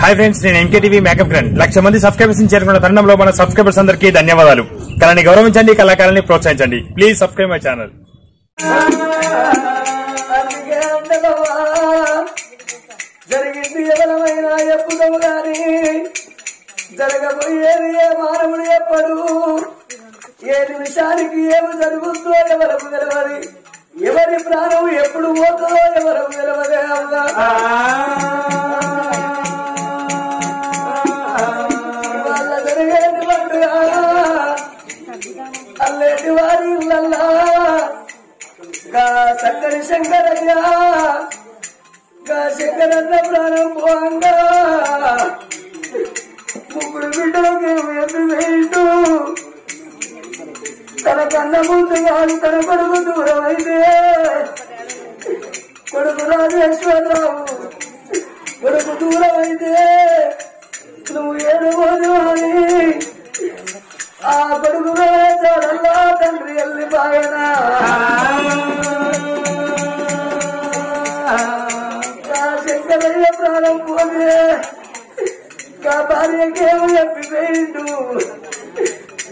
Hi friends నేను MKTV makeup grand లక్ష మంది subscribers చేరుకున్న తరుణంలో మన సబ్స్క్రైబర్స్ అందరికీ ధన్యవాదాలు. కళని గౌరవించండి కళాకారాన్ని ప్రోత్సహించండి. ప్లీజ్ సబ్స్క్రైబ్ మై ఛానల్ అందుకే అందగవా జరిగింది ఎవరమైనా ఎప్పుడవు గాని జరగబోయేది ఏ మానవుడు ఎప్పుడు ఏ నిమిషానికి ఏమి జరుగుతుందో ఎవరకు తెలవది. ఎవరి ప్రాణం ఎప్పుడు పోతుందో ఎవరకు తెలవదే అవ్వా వాళ్ళ జరిగేది పండుగ వారి ఇళ్ళల్లా గా సక్కని శంకరయ్య? గా శంకరన్న ప్రాణం పోంగా ముగ్గురు బిడ్డలకి ఎత్తి వేయటూ తన కన్న ముందు కాదు తన కొడుకు దూరం అయితే కొడుకు రాజేశ్వరరావు కొడుకు దూరం అయితే నువ్వు ఏడుకోదు అని ఆ కొడుకు వేచాడల్లా తండ్రి ఎల్లి బాయనా శంకరయ్య ప్రాణం పోతే గా భార్యకేమో ఎప్పి వేయిండు.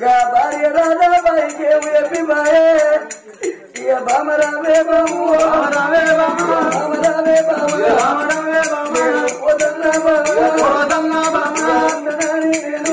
గా భార్య రాధాబాయికేమో ఎప్పి బాయే ఇక బామరామే బాము. బామరామే బామరామే బాము. పోతన్నా బాము.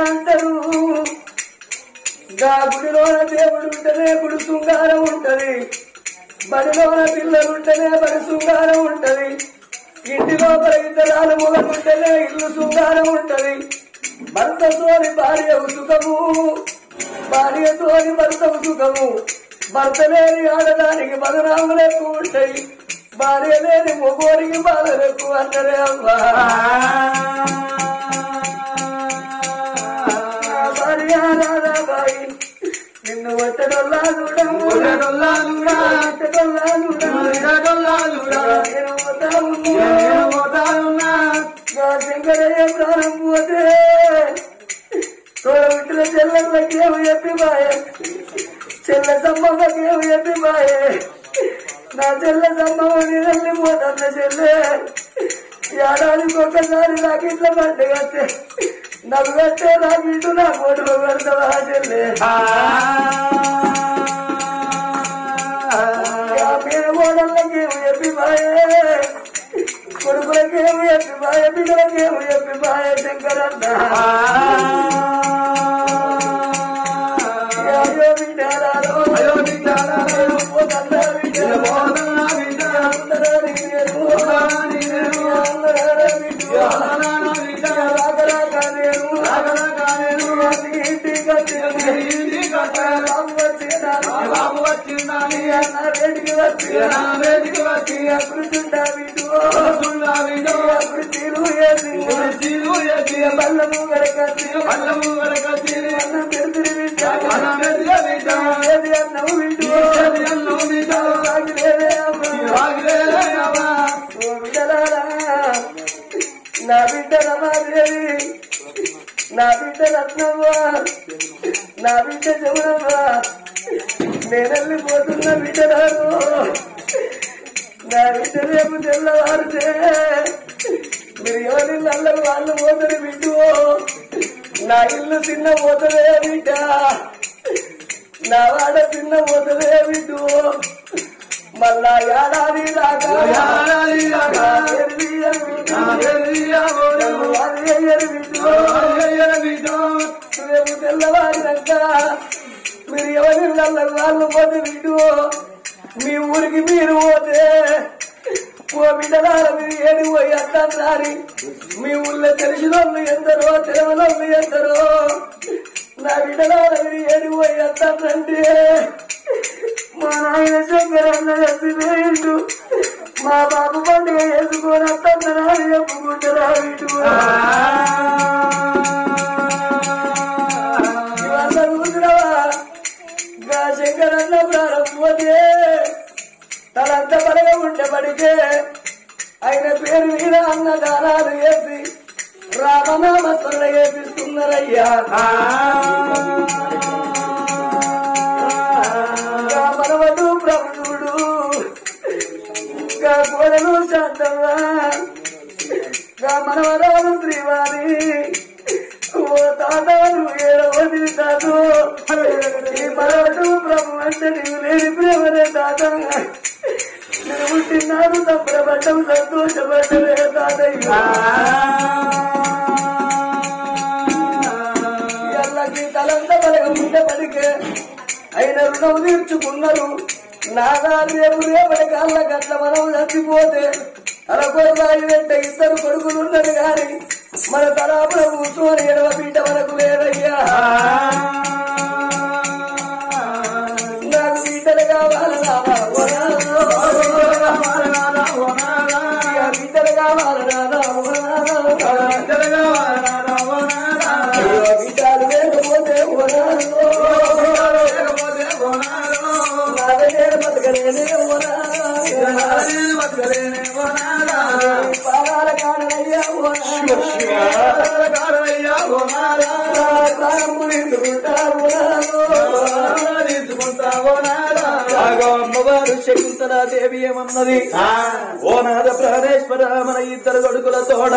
అంటారు. గా గుడిలోన దేవుడు ఉంటేనే గుడి శృంగారం ఉంటది. బడిలోన పిల్లలు ఉంటేనే బడి శృంగారం ఉంటది. ఇంటి లోపల ఇద్దరాలు మొగలుంటేనే ఇల్లు శృంగారం ఉంటది. భర్తతోని భార్య సుఖము భార్యతోని భర్త సుఖము. భర్త లేని ఆడదానికి బదనాములు ఎక్కువ ఉంటాయి భార్య లేని మొగోడికి బాధలు ఎక్కువ అంటారే అమ్మా ఇటు నా కోటిలో పెడతావా చెల్లె మేనగోడళ్ళకేమో చెప్పి బాయే కొడుకులకేమో చెప్పి బాయ బిడ్డలకేమో చెప్పి బాయ శంకరన్న అయ్యో వచ్చిందని అన్న వేడికి వచ్చి కూర్చుంటా బిడ్డు కుర్చీలు వేసి బల్లము వెనకచ్చి అన్నం పెడుతురు బిడ్డ ఏది అన్నము బిడ్డు సాగిలేదే అమ్మ. ఓ నా బిడ్డ రమాదేవి నా బిడ్డ రత్నమ్మ నా బిడ్డ జమునమ్మ నేనెళ్ళిపోతున్న బిడ్డలారు నా బిడ్డ రేపు తెల్లవారితే మీరు ఎవరి నల్లరు వాళ్ళు పోతుంది బిడ్డు? నా ఇల్లు తిన్న పోతుందే బిడ్డ. నా వాడ తిన్న పోతుందే బిడ్డు. మళ్ళా ఏడాది రాగా వాళ్ళు పోతే బిడ్డు మీ ఊరికి మీరు పోతే ఓ బిడ్డలార మీరు ఏడు పోయి అత్తారి మీ ఊళ్ళో తెలిసిన వాళ్ళు ఎందరో తెలియని ఎందరో. నా బిడ్డలార మీరు ఏడు పోయి అత్తారంటే మా నాయన శంకర్ అన్న ఎత్తిపోయిండు మా బాబు పండుగ వేసుకొని అత్తారు చెప్పుకుంటారా ఇటు ప్రారంభమతే తలంత బలగా ఉండే పడికే ఆయన పేరు మీద అన్నదానాలు వేసి రామనామ స్మరణ చేపిస్తున్నారయ్యా గా మనవడు ప్రభుడు గా కోడలు శాంతమ్మ మనవరాలు శ్రీవారి ఓ తాతాను ఏడవది తాతో మనవడు ప్రభు అంటే నీవు లేని ప్రేమనే తాత నేను పుట్టినాను తప్పుడబడ్డం సంతోషపడ్డమే తాతయ్య. ఎల్లకి తలంత ఉండే పలికే అయిన రుణం తీర్చుకున్నారు. నాదా రేపు రేపటి కాళ్ళ గట్ల మనం చచ్చిపోతే అరకొరరాయి వెంట ఇద్దరు కొడుకులు ఉన్నారు గాని మన తలాపుల కూర్చొని ఎడవ పీట మనకు లేదయ్యా నాకు పీటలు కావాలి నాదా ఓ నాదా. ఇక పీటలు కావాలి దేవి ఏమన్నది? ఓ నాద ప్రాణేశ్వర మన ఇద్దరు కొడుకుల తోడ.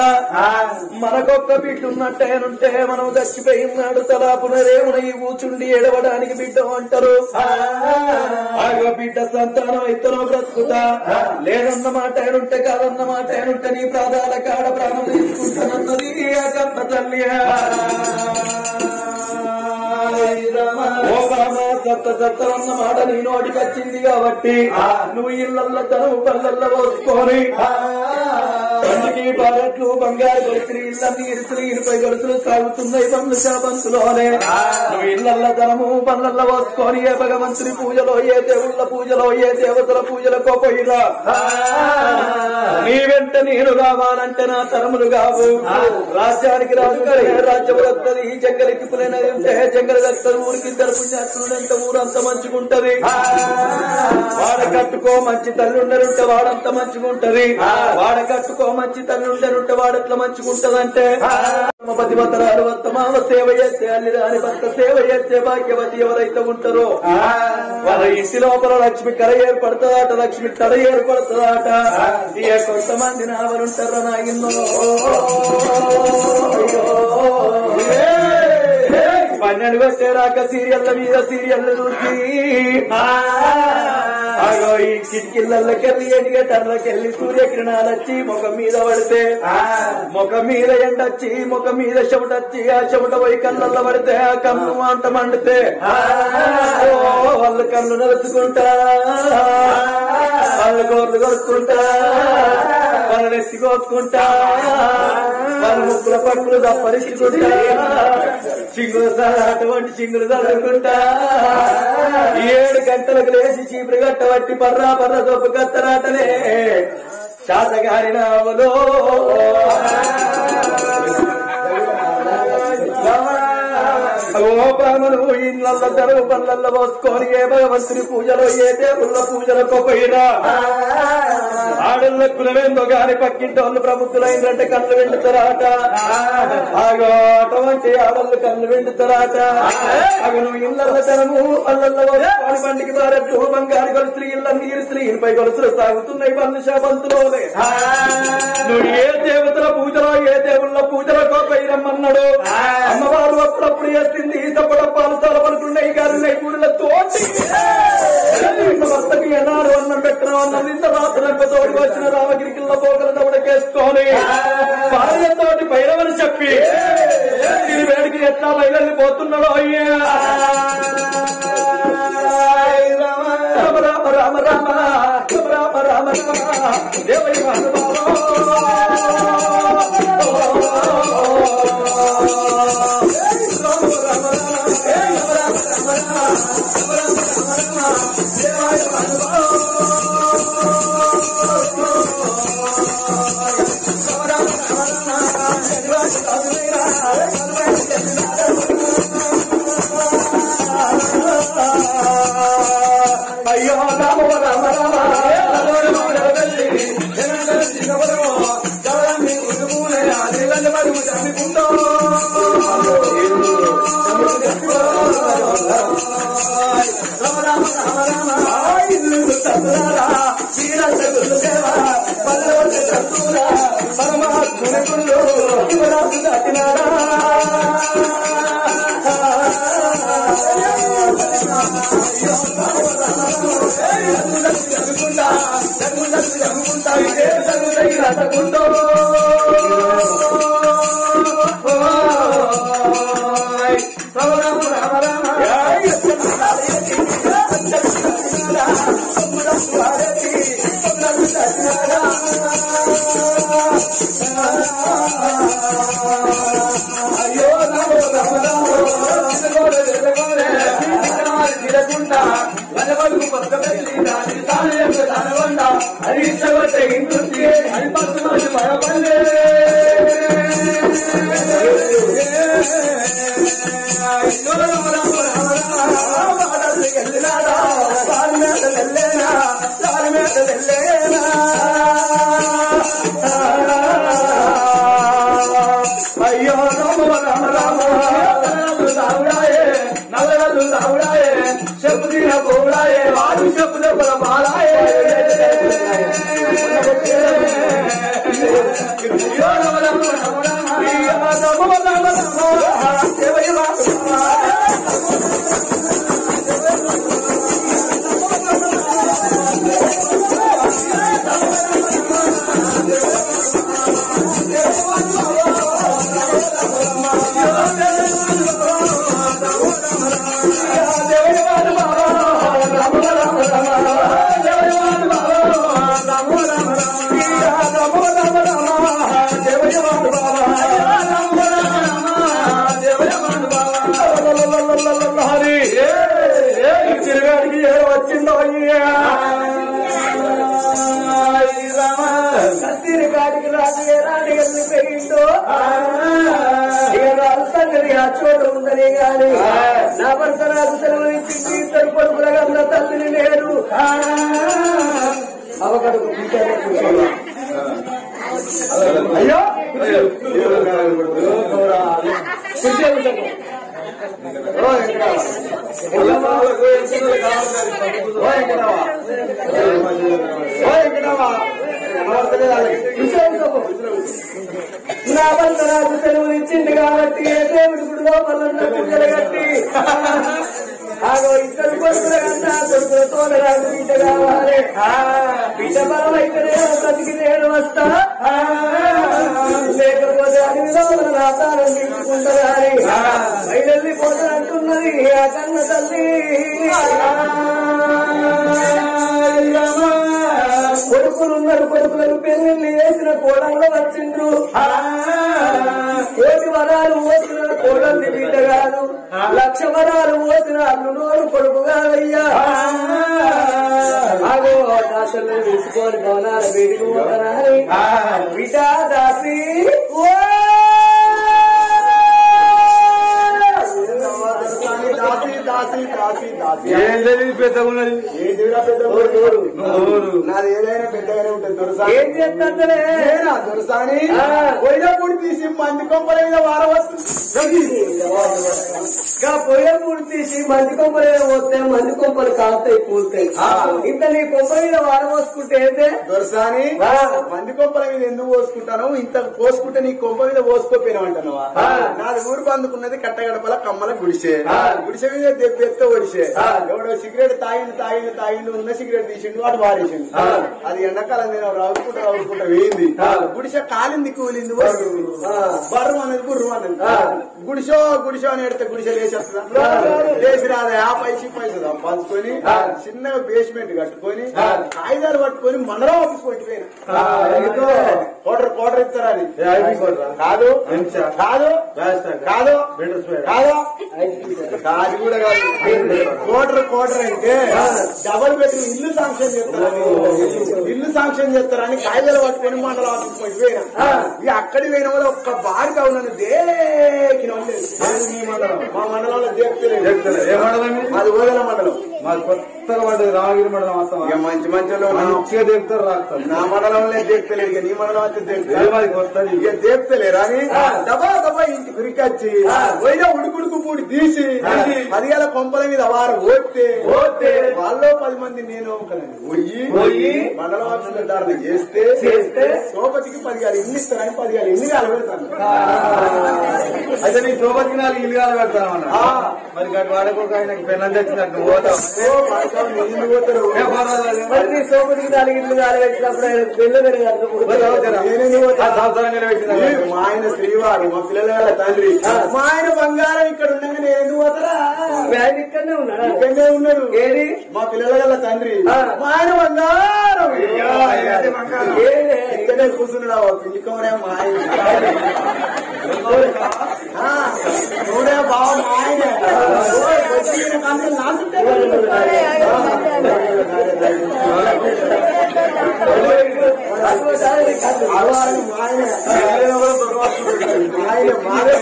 మనకొక్క బిడ్డ ఉన్నట్టేనుంటే మనం చచ్చిపోయినాడు తలా పునరేమున ఈ కూచుండి ఏడవడానికి బిడ్డ అంటారు. ఆగో బిడ్డ సంతానం ఇద్దరు బ్రతుకుతా. లేదన్న మాట ఏనుంటే కాదన్న మాట ఏనుంటే నీ ప్రాధాల కాడ ప్రాణం తీసుకుంటానన్నది ఆ కన్న తల్లి బామ సత్త అన్న మాట నీ నోటికి వచ్చింది కాబట్టి నువ్వు ఇళ్ళల్లో తను పల్లెల్లో పోసుకొని అందుకే భారత్లు బంగారు గొలుసులు ఇళ్ళన్ని ఇరుసులు ఇరుపై గొలుసులు సాగుతున్నాయి బంధు శాపంతులోనే. నువ్వు ఇళ్ళల్లో ధనము పనులలో పోసుకొని ఏ భగవంతుని పూజలో ఏ దేవుళ్ళ పూజలో ఏ దేవతల పూజలకో పోయిరా నీ వెంట నేను రావాలంటే నా తరములు కావు. రాజ్యానికి రాజు రాజ్యం వస్తుంది ఈ జంగలికి పులినది ఉంటే జంగలి వస్తుంది ఊరికి ఇద్దరు ఊరంత మంచిగుంటది. వాడ కట్టుకో మంచి తల్లుండరుంటే వాడంత మంచిగుంటది. వాడ కట్టుకో మంచి తల్లుండరుంటే వాడెట్లా మంచిగుంటదంటే పది మంత్రాలు వర్తమాన సేవ చేస్తే అల్లి రాని భర్త సేవ చేస్తే భాగ్యవతి ఎవరైతే ఉంటారో వాళ్ళ ఇంటి లోపల లక్ష్మి కర ఏర్పడుతుందట లక్ష్మి కడ ఏర్పడుతుందట. ఇక కొంతమంది నావలుంటారా నాయన్నో పన్నెండు వచ్చేరాక సీరియల్ల మీద సీరియల్ చూసి. అగో ఈ కిటికీళ్ళకెళ్ళి ఎడిగేటర్లకెళ్ళి సూర్యకిరణాలు వచ్చి ముఖం మీద పడితే ముఖం మీద ఎండొచ్చి ముఖం మీద చెమటొచ్చి ఆ చెమట పోయి కళ్ళల్లో పడితే ఆ కన్ను మంట మండితే ఓ, వాళ్ళు కళ్ళు నలుచుకుంటా వాళ్ళు గోర్లు కొరుక్కుంటా వాళ్ళు ఎత్తి కోసుకుంటా వాళ్ళు ముక్కుల పట్టులు తప్పరించుకుంటా చింగులు అటువంటి చింగులు చదువుకుంటా. ఏడు గంటలకు లేచి చీపురు గట్టబట్టి పర్రా పర్ర దొప్పు కత్తరాటలే శాతగారి నామలో ఓ పాములు ఇళ్ళల్లో తెరవు పళ్ళల్లో పోసుకొని ఏ భగవంతుని పూజలు ఏ దేవుళ్ళ పూజలకు పోయినా. ఆడళ్ళ కులవేందో గాని పక్కింటి వాళ్ళు ప్రబుద్ధులైందంటే కళ్ళు వెండుతారాట ఆగో అటువంటి ఆడళ్ళు కళ్ళు వెండుతారాట అగను ఇళ్ళల్ల తెరము పోసుకొని బండికి మారట్టు బంగారు గొలుసులు ఇళ్ళ నీరు స్త్రీలపై గొలుసులు సాగుతున్నాయి పన్ను శాపంతులోనే నువ్వు ఏ దేవతల పూజలో ఏ దేవుళ్ళ పూజలకో పైరమ్మన్నాడు అమ్మవారు అప్పుడప్పుడు చేస్తుంది సపడ పాలసాల పలుకున్నాయి గారున్నాయి భర్తకి ఎన్నాడు అన్నం పెట్టడం అన్నం ఇంత రాత్రి తోడి వచ్చిన రామగిరికిల్ల పోగల దవడకేసుకొని భార్యతోటి పైరవని చెప్పి వేడికి ఎట్లా పోతున్నాడో అయ్యా. చెప్పు తిన వాడు లేరు కన్న తల్లి కొడుకులు ఉన్నారు కొడుకులకు పెళ్ళి వేసిన కోడల్లో వచ్చిండ్రు కోటి వరాలు మోసిన కోడల్ని బిడ్డ కాదు. లక్ష వరాలు మోసిన అల్లునోడు కొడుకు కాదయ్యా. అగో దాసలు తీసుకొని భవనాలు బిడ్డ దాసి ఓ. ఏం తెలియదు పెద్దగా ఉన్నది. నాది ఏదైనా పెద్దగానే ఉంటుంది దొరసా ఏం చేస్తానే నేనా దొరసాని. పోయినప్పుడు తీసి మంది కొంపల మీద వారవస్తుంది ఇంకా పొయ్య పూడి తీసి మంది కొంపలు పోతే మంది కొంపలు కూలుతాయి ఇంత నీ కొంపల మీద వాడ పోసుకుంటే అయితే దొరసాని. మంది కొంపల మీద ఎందుకు పోసుకుంటాను ఇంత పోసుకుంటే నీ కొంప మీద పోసుకోపోయినావు అంటున్నావా. నాది ఊరు బందుకున్నది కట్టగడపల కమ్మల గుడిసే. గుడిసె మీద దెబ్బెత్త ఒడిసే. ఎవడో సిగరెట్ తాగిండు తాగిండు తాగిండు ఉన్న సిగరెట్ తీసిండు వాడు వారేసిండు ఆ. అది ఎండాకాలం నేను రావుకుంటా రావుకుంటా వేయింది. గుడిసె కాలింది కూలింది. బర్రు అనేది గుర్రు అన్నది ఆ. గుడిసో గుడిసో అని ఎడితే గుడిసె లేచేస్తుందా లేచి రాదు ఆ పైసి పైసలు సంపాదించుకొని ఆ. చిన్నగా బేస్మెంట్ కట్టుకొని. కాగితాలు పట్టుకొని మండలం ఆఫీస్ ఎందుకు? కోటర్ కోటర్ ఇస్తారా అది? కాదు? కాదు. కాదు. కాదు కాదు కూడా కాదు కోటర్ కోటర్ అంటే డబల్ బెడ్రూమ్ ఇల్లు శాంక్షన్ చేస్తారు ఇల్లు శాంక్షన్ చేస్తారని కాగితాలు పట్టుకొని మండల ఆఫీస్ పోయిపోయినా ఇక అక్కడికి పోయిన వాళ్ళు ఒక్క బాడి కావునని దేకిన మా మండలంలో? మాది ఓదల మండలం. మాది కొత్తగా పడ్డది రామగిరి మండలం మొత్తం మంచి మంచి వాళ్ళు నా- మంచిగా దిగుతారు రాస్తారు నా మండలంలో దేక్తలేదు ఇక నీ మండలం అయితే మాది కొత్తది? ఇక దేక్తలేరా అని దబా దబా ఇంటి కురికొచ్చి పోయిన ఉడుకుడుకు పూడి తీసి పదివేల కొంపల మీద వారు ఓస్తే వాళ్ళలో పది మంది నేను ఒకనండి పోయి పోయి మండల ఆఫీసులో దారులు చేస్తే చేస్తే సోపతికి పదివేలు ఎన్ని ఇస్తారని ఎన్ని వేల పెడతాను? అయితే నీ సోపతికి నాలుగు ఇల్లు పెడతాను ఆ. మరి గటు వాడకు ఆయనకి పెన్నం తెచ్చినట్టు పడతావు, నీళ్ళు పోతారు. మరి నీ సోపుడికి నాలుగు ఇల్లు కాలబెట్టినప్పుడు ఆయన పోతా. మా ఆయన శ్రీవారు మా పిల్లల తండ్రి? మా ఆయన బంగారం ఇక్కడ ఉండగా నేను ఎందుకు పోతారా? ఆయన ఇక్కడనే ఉన్నాడా? ఇక్కడే ఉన్నాడు. ఏది? మా పిల్లల గల తండ్రి. మా ఆయన బంగారం? ఇక్కడే కూర్చున్నాడు కవరే మా ఆయన. ఆ, చూడే బావ మా ఆయన. ఓయ్, ఆయన మా ఆయన మాదే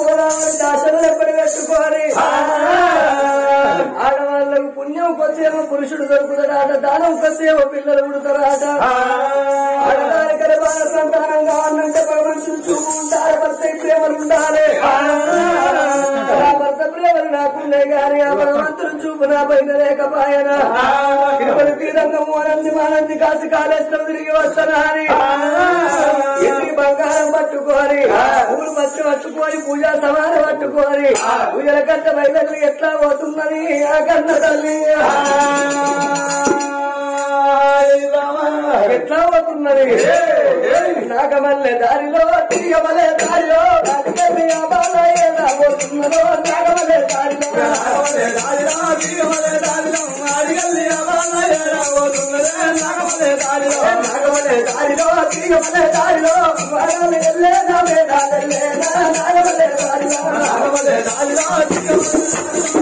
కూడా ఎప్పటి ఆడవాళ్ళకు పుణ్యం కొద్దేమో పురుషుడు దొరుకుతారాట దానం కొద్దేమో పిల్లలు పుడతారాట ఆడదాని గర్భాన సంతానం కావాలంటే భగవంతుడు చూపు ఉండాలి భర్త ప్రేమలు ఉండాలి భర్త ప్రేమలు నాకుండే గాని ఆ భగవంతుడు చూపు నా పైన లేకపోయిన. తిరుపతి తీరంగం ఆనంది మానంది కాసి కాళేశ్వరం తిరిగి వస్తానా అని. బంగారం పట్టుకోని పూలు మట్టి పట్టుకొని పూజా సమానం పట్టుకొని పూజల కట్ట బయలు ఎట్లా పోతున్నది ఆ కన్న తల్లి? ఎట్లా పోతున్నది నాగమల్లె దారిలో తీయమలే దారిలో పోతున్నదో నాగమల్లె దారిలో దారిలో తీయమలే దారిలో నాగమల్లె అబాల నాగమల్లె దారిలో నాగమల్లె దారిలో తీయమలే దారిలో వాడలు నామే దారిలే నాగమల్లె దారిలో నాగమల్లె దారిలో తీయమలే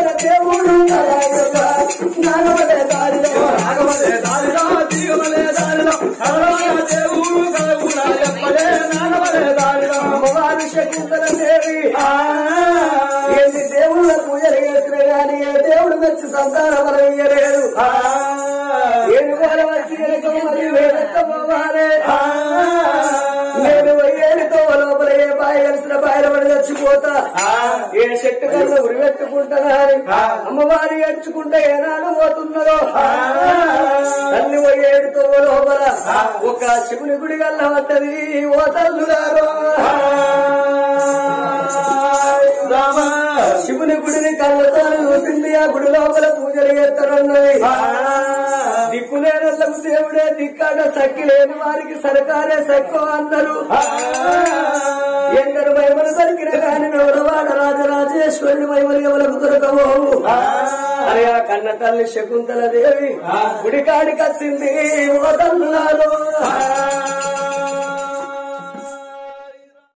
ఏ చెట్టు కన్నా ఉరిపెట్టుకుంటానా అని అమ్మవారి ఏడ్చుకుంటే ఏనాడు పోతున్నదో? తల్లి ఏడుతో లోపల ఒక శివుని గుడి గల్ల పడ్డది ఓ తల్లులారో. శివుని గుడిని కళ్ళతో చూసింది ఆ గుడి లోపల పూజలు చేస్తారన్నది. దిక్కులేనల్లకు దేవుడే దిక్కాడ సక్కి లేని వారికి సరకారే సక్కు అన్నారు. ఎందరు మహిమలు దొరికిన గాని నవరవాడ రాజరాజేశ్వరుని మహిమలు ఎవలకు దొరకబోవు అరే కన్న తల్లి శకుంతల దేవి గుడికాడికి వచ్చింది